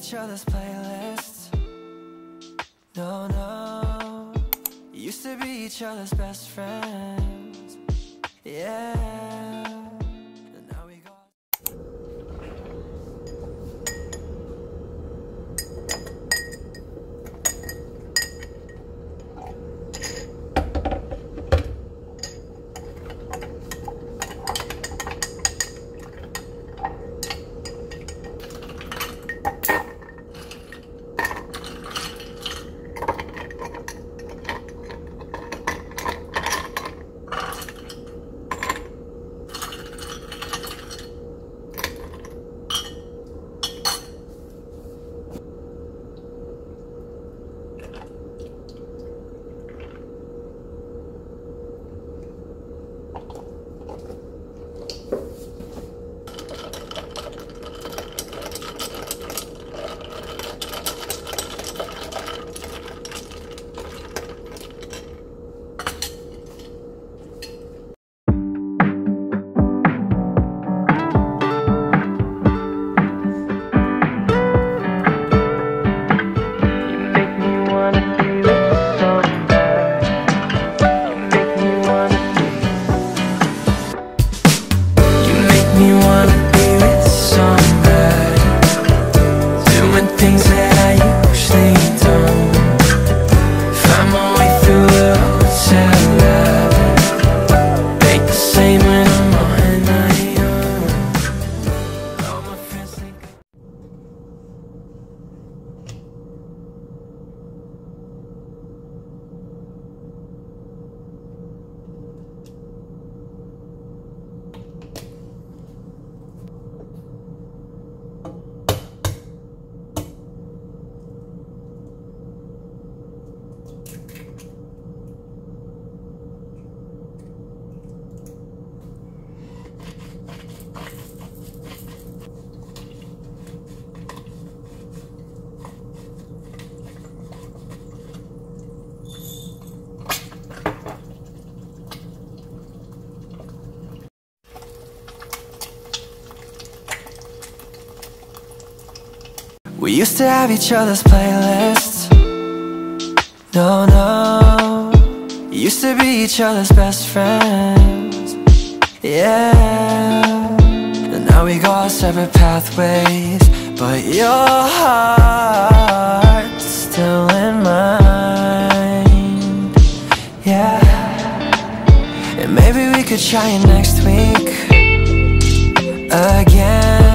each other's playlists. No, no. Used to be each other's best friends. Yeah. Things that We used to have each other's playlists. No, no. Used to be each other's best friends. Yeah. And now we go our separate pathways. But your heart's still in mine. Yeah. And maybe we could try it next week again.